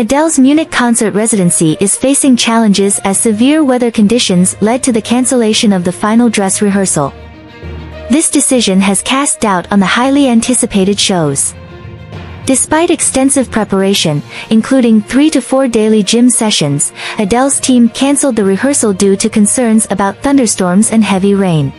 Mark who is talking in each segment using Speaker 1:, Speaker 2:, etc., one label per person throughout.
Speaker 1: Adele's Munich concert residency is facing challenges as severe weather conditions led to the cancellation of the final dress rehearsal. This decision has cast doubt on the highly anticipated shows. Despite extensive preparation, including three to four daily gym sessions, Adele's team cancelled the rehearsal due to concerns about thunderstorms and heavy rain.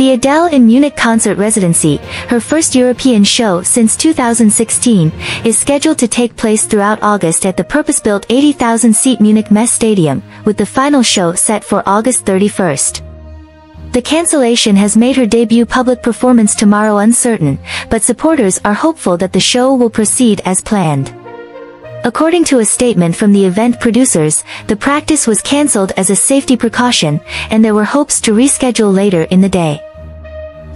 Speaker 1: The Adele in Munich concert residency, her first European show since 2016, is scheduled to take place throughout August at the purpose-built 80,000-seat Munich Messe Stadium, with the final show set for August 31st. The cancellation has made her debut public performance tomorrow uncertain, but supporters are hopeful that the show will proceed as planned. According to a statement from the event producers, the practice was cancelled as a safety precaution, and there were hopes to reschedule later in the day.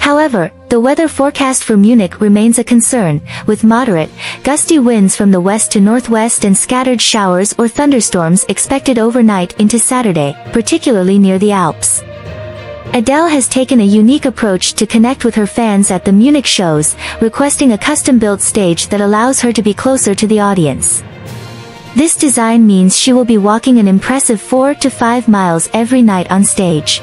Speaker 1: However, the weather forecast for Munich remains a concern, with moderate, gusty winds from the west to northwest and scattered showers or thunderstorms expected overnight into Saturday, particularly near the Alps. Adele has taken a unique approach to connect with her fans at the Munich shows, requesting a custom-built stage that allows her to be closer to the audience. This design means she will be walking an impressive 4 to 5 miles every night on stage.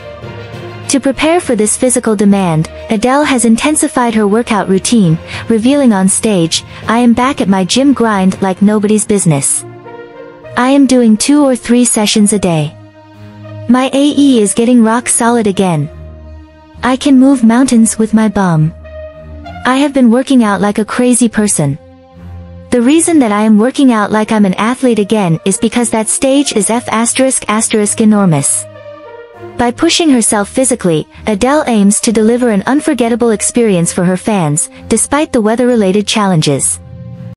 Speaker 1: To prepare for this physical demand, Adele has intensified her workout routine, revealing on stage, I am back at my gym grind like nobody's business. I am doing two or three sessions a day. My AE is getting rock solid again. I can move mountains with my bum. I have been working out like a crazy person. The reason that I am working out like I'm an athlete again is because that stage is F asterisk asterisk enormous. By pushing herself physically, Adele aims to deliver an unforgettable experience for her fans, despite the weather-related challenges.